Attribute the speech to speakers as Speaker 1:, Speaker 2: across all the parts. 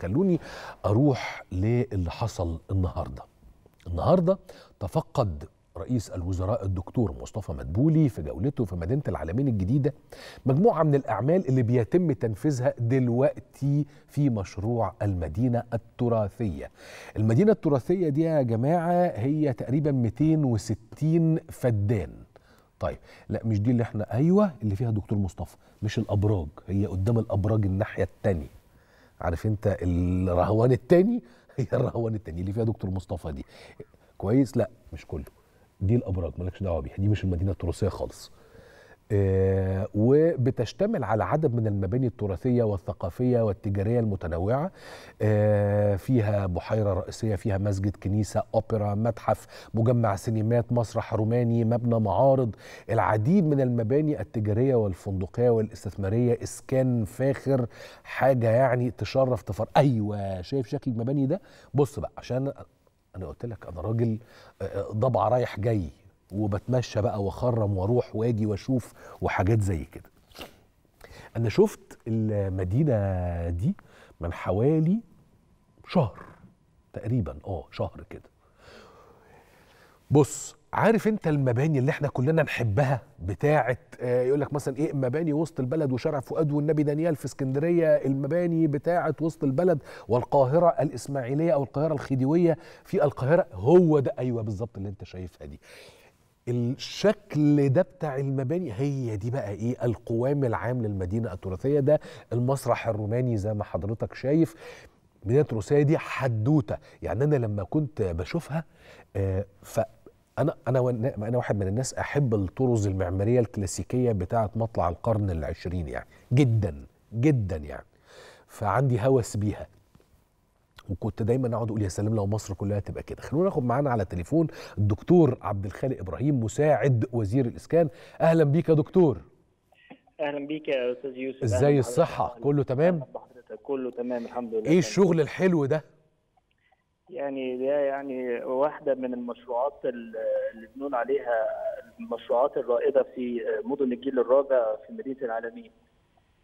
Speaker 1: خلوني أروح للي حصل النهارده النهارده تفقد رئيس الوزراء الدكتور مصطفى مدبولي في جولته في مدينة العالمين الجديدة مجموعة من الأعمال اللي بيتم تنفيذها دلوقتي في مشروع المدينة التراثية. المدينة التراثية دي يا جماعة هي تقريبا 260 فدان. طيب لا مش دي اللي إحنا أيوه اللي فيها دكتور مصطفى مش الأبراج هي قدام الأبراج الناحية الثانية. عارف انت الرهوان الثاني هي الرهوان الثاني اللي فيها دكتور مصطفى دي. كويس لا مش كله. دي الأبراج مالكش دعوة بيها دي مش المدينة التراثية خالص وبتشتمل على عدد من المباني التراثية والثقافية والتجارية المتنوعة. آه فيها بحيرة رئيسية فيها مسجد كنيسة أوبرا متحف مجمع سينمات مسرح روماني مبنى معارض. العديد من المباني التجارية والفندقية والاستثمارية. إسكان فاخر حاجة يعني تشرف تفر. أيوه شايف شكل المباني ده؟ بص بقى عشان أنا قلت لك أنا راجل ضبع رايح جاي. وبتمشى بقى واخرم وأروح واجي واشوف وحاجات زي كده. أنا شفت المدينة دي من حوالي شهر تقريبا آه شهر كده. بص عارف أنت المباني اللي إحنا كلنا نحبها بتاعه آه يقول لك مثلا إيه مباني وسط البلد وشارع فؤاد والنبي دانيال في اسكندرية المباني بتاعه وسط البلد والقاهرة الإسماعيلية أو القاهرة الخديوية. في القاهرة هو ده أيوه بالظبط اللي أنت شايفها دي. الشكل ده بتاع المباني هي دي بقى إيه؟ القوام العام للمدينة التراثية ده المسرح الروماني زي ما حضرتك شايف. المدينة التراثية دي حدوتة يعني أنا لما كنت بشوفها آه ف أنا أنا أنا واحد من الناس أحب الطرز المعمارية الكلاسيكية بتاعة مطلع القرن العشرين يعني جدا جدا يعني. فعندي هوس بيها. وكنت دايما أقعد أقول يا سلام لو مصر كلها تبقى كده. خلونا ناخد معانا على تليفون الدكتور عبد الخالق إبراهيم مساعد وزير الإسكان. أهلا بيك يا دكتور.
Speaker 2: أهلا بيك يا أستاذ يوسف.
Speaker 1: إزاي الصحة؟ كله تمام؟
Speaker 2: كله تمام الحمد لله.
Speaker 1: إيه الشغل الحلو ده؟
Speaker 2: يعني ده يعني واحدة من المشروعات اللي بنقول عليها المشروعات الرائدة في مدن الجيل الرابع في مدينة العالمين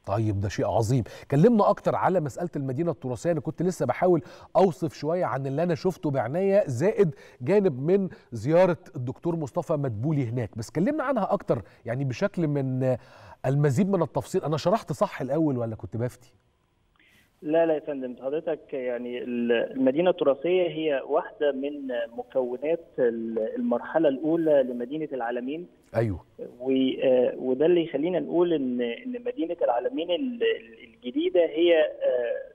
Speaker 1: طيب ده شيء عظيم. كلمنا أكتر على مسألة المدينة التراثية. أنا كنت لسه بحاول أوصف شوية عن اللي أنا شفته بعناية زائد جانب من زيارة الدكتور مصطفى مدبولي هناك. بس كلمنا عنها أكتر يعني بشكل من المزيد من التفصيل. أنا شرحت صح الأول ولا كنت بفتي؟
Speaker 2: لا لا يا فندم. حضرتك يعني المدينة التراثية هي واحدة من مكونات المرحلة الأولى لمدينة العالمين
Speaker 1: أيوه
Speaker 2: وده اللي يخلينا نقول إن إن مدينة العالمين الجديدة هي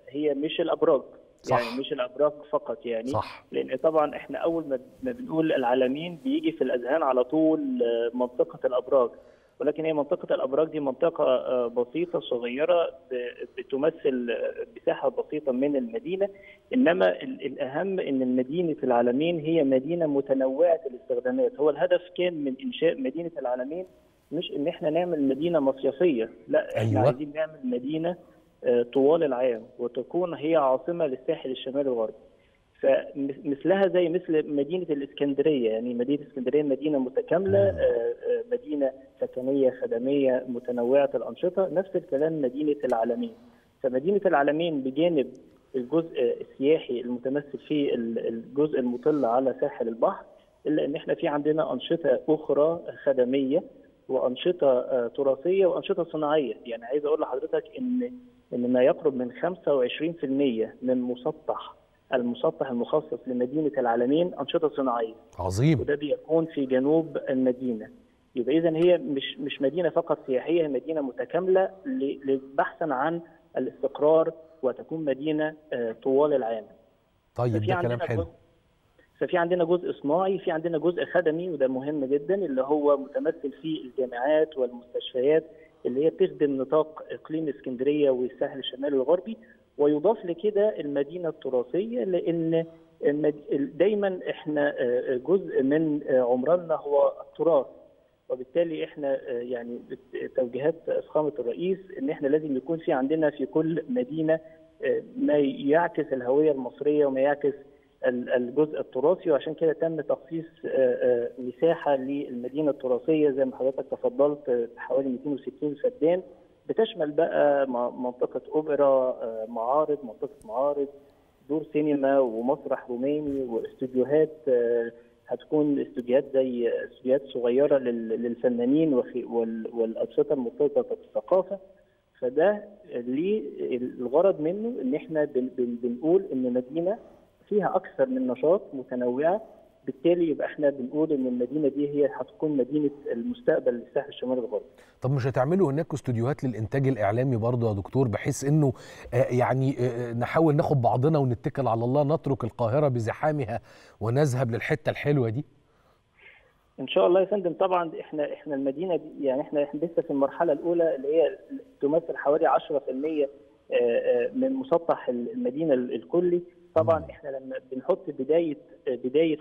Speaker 2: هي مش الأبراج
Speaker 1: صح.
Speaker 2: يعني مش الأبراج فقط يعني
Speaker 1: صح.
Speaker 2: لأن طبعا إحنا أول ما بنقول العالمين بيجي في الأذهان على طول منطقة الأبراج ولكن هي منطقة الأبراج دي منطقة بسيطة صغيرة بتمثل مساحة بسيطة من المدينة. إنما الأهم أن مدينة العالمين هي مدينة متنوعة الاستخدامات. هو الهدف كان من إنشاء مدينة العالمين مش إن إحنا نعمل مدينة مصيفية لا إحنا
Speaker 1: أيوة.
Speaker 2: عايزين نعمل مدينة طوال العام وتكون هي عاصمة للساحل الشمالي الغربي. فمثلها زي مثل مدينة الإسكندرية. يعني مدينة الاسكندريه مدينة متكاملة مدينة سكنية خدمية متنوعة الأنشطة نفس الكلام مدينة العالمين فمدينة العالمين بجانب الجزء السياحي المتمثل في الجزء المطل على ساحل البحر إلا إن إحنا في عندنا أنشطة أخرى خدمية وأنشطة تراثية وأنشطة صناعية يعني عايز أقول لحضرتك إن إن ما يقرب من 25% من مسطح المسطح المخصص لمدينة العالمين أنشطة صناعية.
Speaker 1: عظيم
Speaker 2: وده بيكون في جنوب المدينة. يبقى اذا هي مش مش مدينة فقط سياحية هي مدينة متكاملة بحثا عن الاستقرار وتكون مدينة طوال العام.
Speaker 1: طيب ده كلام حلو.
Speaker 2: ففي عندنا جزء صناعي في عندنا جزء خدمي وده مهم جدا اللي هو متمثل في الجامعات والمستشفيات اللي هي بتخدم نطاق إقليم إسكندرية والساحل الشمالي الغربي ويضاف لكده المدينة التراثية لأن دايما إحنا جزء من عمرنا هو التراث وبالتالي إحنا يعني توجيهات فخامه الرئيس إن إحنا لازم يكون في عندنا في كل مدينة ما يعكس الهوية المصرية وما يعكس الجزء التراثي. وعشان كده تم تخصيص مساحة للمدينة التراثية زي ما حضرتك تفضلت حوالي 260 فدان. بتشمل بقى منطقة أوبرا آه، معارض منطقة معارض دور سينما ومسرح روماني واستوديوهات آه، هتكون استوديوهات زي استوديوهات صغيرة لل- للفنانين والأنشطة المرتبطة بالثقافة. فده ليه الغرض منه إن إحنا بن بن بنقول إن مدينة فيها أكثر من نشاط متنوعة بالتالي يبقى إحنا بنقول إن المدينة دي هي هتكون مدينة المستقبل للساحل الشمالي الغربي.
Speaker 1: طب مش هتعملوا هناك استوديوهات للإنتاج الإعلامي برضه يا دكتور؟ بحيث إنه آه، يعني آه، نحاول ناخد بعضنا ونتكل على الله نترك القاهرة بزحامها ونذهب للحتة الحلوة دي؟
Speaker 2: إن شاء الله يا فندم. طبعا إحنا إحنا المدينة دي يعني إحنا إحنا لسه في المرحلة الأولى اللي هي تمثل حوالي 10% آه، آه، من مسطح المدينة الكلي. طبعا إحنا لما بنحط بداية بداية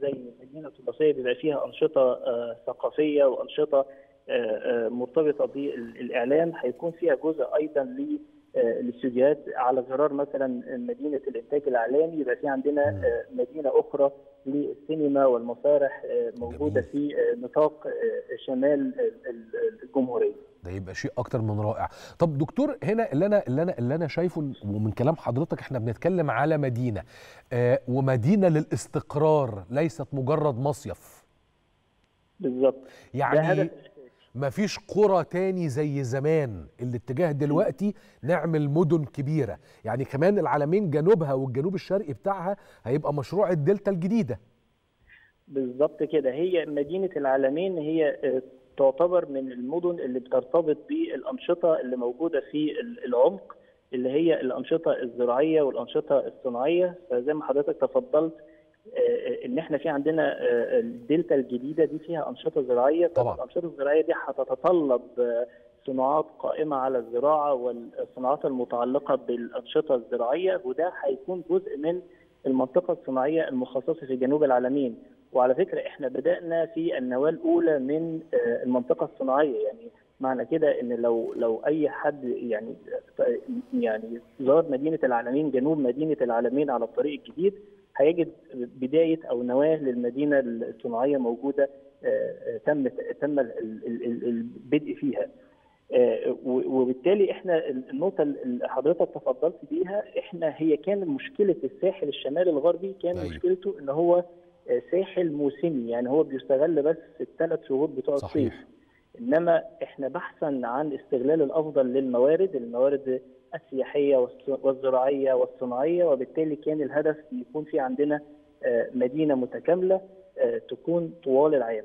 Speaker 2: زي مدينه تراثيه بيبقى فيها أنشطة آه، ثقافية وأنشطة آه، آه، مرتبطة بالإعلام هيكون فيها جزء أيضا ل الاستوديوهات على غرار مثلا مدينة الإنتاج الاعلامي يبقى في عندنا مدينة أخرى للسينما والمسارح موجودة في نطاق شمال ال- ال- الجمهورية.
Speaker 1: ده يبقى شيء أكتر من رائع. طب دكتور هنا اللي أنا اللي أنا اللي أنا شايفه ومن كلام حضرتك إحنا بنتكلم على مدينة آه ومدينة للاستقرار ليست مجرد مصيف.
Speaker 2: بالظبط.
Speaker 1: يعني مفيش قرى تاني زي زمان الاتجاه دلوقتي نعمل مدن كبيرة. يعني كمان العالمين جنوبها والجنوب الشرقي بتاعها هيبقى مشروع الدلتا الجديدة.
Speaker 2: بالظبط كده. هي مدينة العالمين هي آه، تعتبر من المدن اللي بترتبط بالأنشطة اللي موجودة في ال- العمق اللي هي الأنشطة الزراعية والأنشطة الصناعية. فزي ما حضرتك تفضلت آه، آه، إن إحنا في عندنا آه، الدلتا الجديدة دي فيها أنشطة زراعية.
Speaker 1: طبعاً.
Speaker 2: الأنشطة الزراعية دي هتتطلب صناعات قائمة على الزراعة والصناعات المتعلقة بالأنشطة الزراعية وده هيكون جزء من المنطقة الصناعية المخصصة في جنوب العالمين. وعلى فكرة إحنا بدأنا في النواة الأولى من آه، المنطقة الصناعية يعني معنى كده إن لو لو أي حد يعني يعني زار مدينة العالمين جنوب مدينة العالمين على الطريق الجديد هيجد بداية أو نواة للمدينة الصناعية موجودة آه، آه، تم تم ال- ال- ال- البدء فيها وبالتالي إحنا النقطة اللي حضرتك تفضلت بيها إحنا هي كان مشكلة الساحل الشمالي الغربي كان
Speaker 1: أيوة.
Speaker 2: مشكلته إن هو ساحل موسمي يعني هو بيستغل بس الثلاث شهور بتوع الصيف. إنما إحنا بحثا عن استغلال الأفضل للموارد الموارد السياحية والزراعية والصناعية وبالتالي كان الهدف يكون في عندنا آه، مدينة متكاملة آه، تكون طوال العام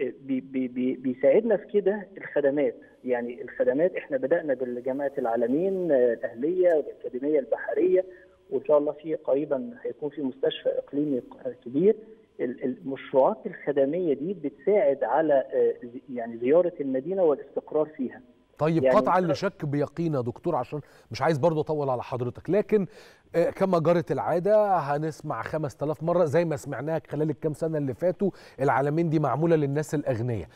Speaker 2: آه، بي- بي- بي- بيساعدنا في كده الخدمات. يعني الخدمات إحنا بدأنا بالجامعة العالمين الأهلية والأكاديمية البحرية وإن شاء الله في قريبا هيكون في مستشفى إقليمي كبير. ال- المشروعات الخدمية دي بتساعد على آه، يعني زيارة المدينة والاستقرار فيها.
Speaker 1: طيب
Speaker 2: يعني
Speaker 1: قطعا لشك بيقين يا دكتور عشان مش عايز برضه أطول على حضرتك لكن آه، كما جرت العادة هنسمع 5000 مرة زي ما سمعناها خلال الكام سنة اللي فاتوا العالمين دي معمولة للناس الأغنياء.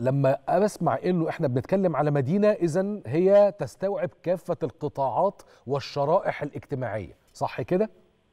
Speaker 1: لما أسمع إنه إحنا بنتكلم على مدينة اذا هي تستوعب كافة القطاعات والشرائح الاجتماعية صح كده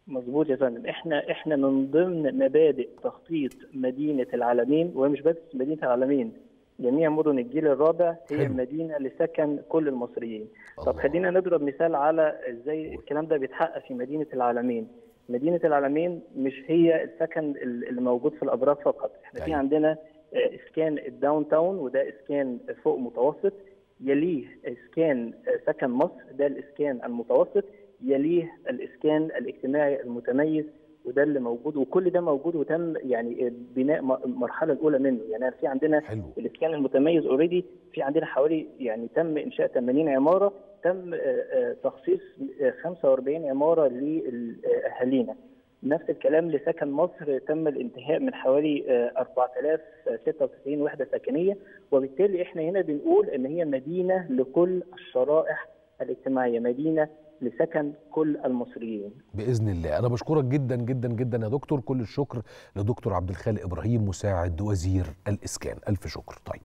Speaker 2: مظبوط يا فندم إحنا إحنا من ضمن مبادئ تخطيط مدينة العلمين ومش بس مدينة العلمين جميع مدن الجيل الرابع هي
Speaker 1: حلو.
Speaker 2: المدينة لسكن كل المصريين طب
Speaker 1: الله.
Speaker 2: خلينا نضرب مثال على إزاي الكلام ده بيتحقق في مدينة العلمين مدينة العلمين مش هي السكن اللي موجود في الأبراج فقط إحنا في
Speaker 1: أيوة.
Speaker 2: عندنا اسكان ال downtown وده اسكان فوق متوسط. يليه اسكان سكن مصر ده الاسكان المتوسط. يليه الاسكان الاجتماعي المتميز وده اللي موجود. وكل ده موجود وتم يعني بناء المرحلة الأولى منه. يعني في عندنا
Speaker 1: حلو.
Speaker 2: الاسكان المتميز اوريدي في عندنا حوالي يعني تم إنشاء 80 عمارة. تم آه، آه، تخصيص آه، 45 عمارة لاهالينا نفس الكلام لسكن مصر تم الانتهاء من حوالي آه، 4096 وحدة سكنية. وبالتالي إحنا هنا بنقول إن هي مدينة لكل الشرائح الاجتماعية مدينة لسكن كل المصريين.
Speaker 1: بإذن الله. أنا بشكرك جدا جدا جدا يا دكتور. كل الشكر لدكتور عبد الخالق إبراهيم مساعد وزير الإسكان. ألف شكر. طيب.